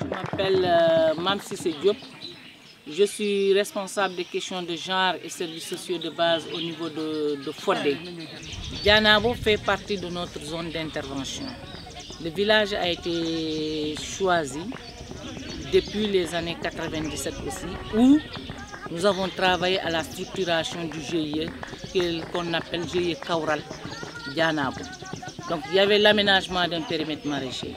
Je m'appelle euh, Mam Sissé Diop. Je suis responsable des questions de genre et services sociaux de base au niveau de, de Fodé. Dianabo fait partie de notre zone d'intervention. Le village a été choisi depuis les années 97 aussi, où nous avons travaillé à la structuration du GIE qu'on appelle GIE Kaural Dianabo. Donc il y avait l'aménagement d'un périmètre maraîcher.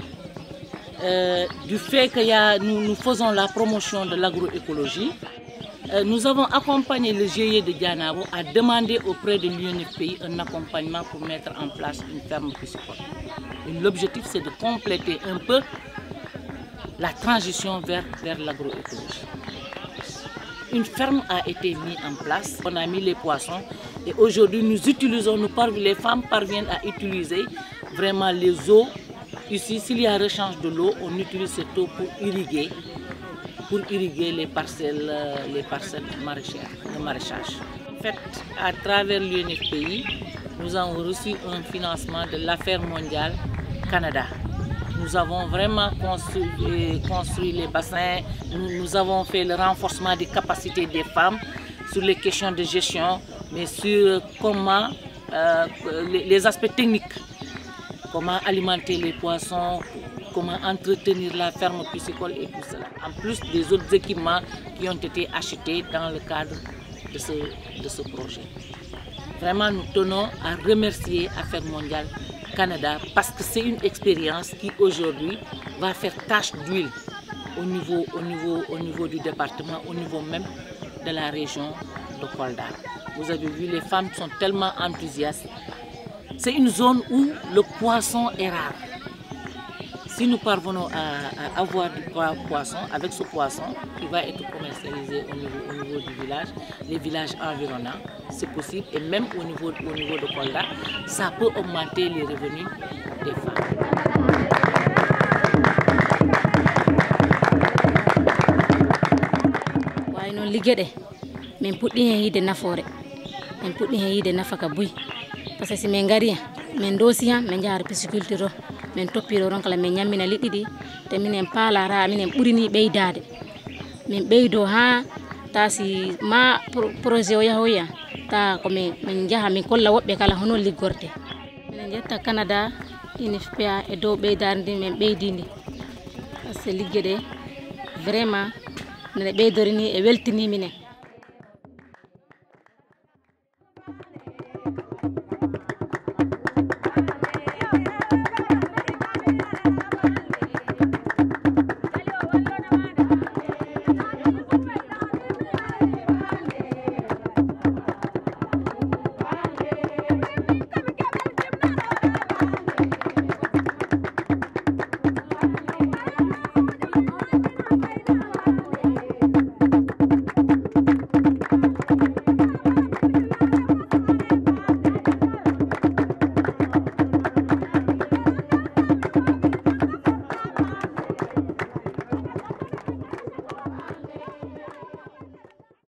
Euh, du fait que y a- nous, faisons la promotion de l'agroécologie, euh, nous avons accompagné le GIE de Dianabo à demander auprès de l'UNFPI un accompagnement pour mettre en place une ferme piscicole. L'objectif, c'est de compléter un peu la transition vers, l'agroécologie. Une ferme a été mise en place, on a mis les poissons et aujourd'hui nous utilisons, les femmes parviennent à utiliser vraiment les eaux. Ici, s'il y a rechange de l'eau, on utilise cette eau pour irriguer, pour irriguer les parcelles, euh, les parcelles maraîchères, maraîchage. En fait, à travers l'UNFPI, nous avons reçu un financement de l'affaire mondiale Canada. Nous avons vraiment construit, euh, les bassins, nous, avons fait le renforcement des capacités des femmes sur les questions de gestion, mais sur comment euh, les aspects techniques, comment alimenter les poissons, comment entretenir la ferme piscicole et tout cela. En plus des autres équipements qui ont été achetés dans le cadre de ce, projet. Vraiment, nous tenons à remercier Affaires mondiales Canada parce que c'est une expérience qui aujourd'hui va faire tâche d'huile au niveau du département, au niveau même de la région de Kolda. Vous avez vu, les femmes sont tellement enthousiastes. C'est une zone où le poisson est rare. Si nous parvenons à, avoir du po- poisson, avec ce poisson qui va être commercialisé au niveau, au niveau du village, les villages environnants, c'est possible. Et même au niveau, au niveau de Kolda, ça peut augmenter les revenus des femmes. Par ce que si min ngari min doosi han min jahata pisciculture o min toppiro ron kala min ñammina liɗɗi ɗi te minen paalara minen ɓurini ɓeydade min ɓeydo ha ta si ma pro- projet o yahoya ta komin min jaaha min kolla woɓɓe kala hono liggorde minen jetta canada unfpa e dow ɓeydade ndi min ɓeydidi par que liggue ɗe vraiment mine ɓeydori ni e weltini minen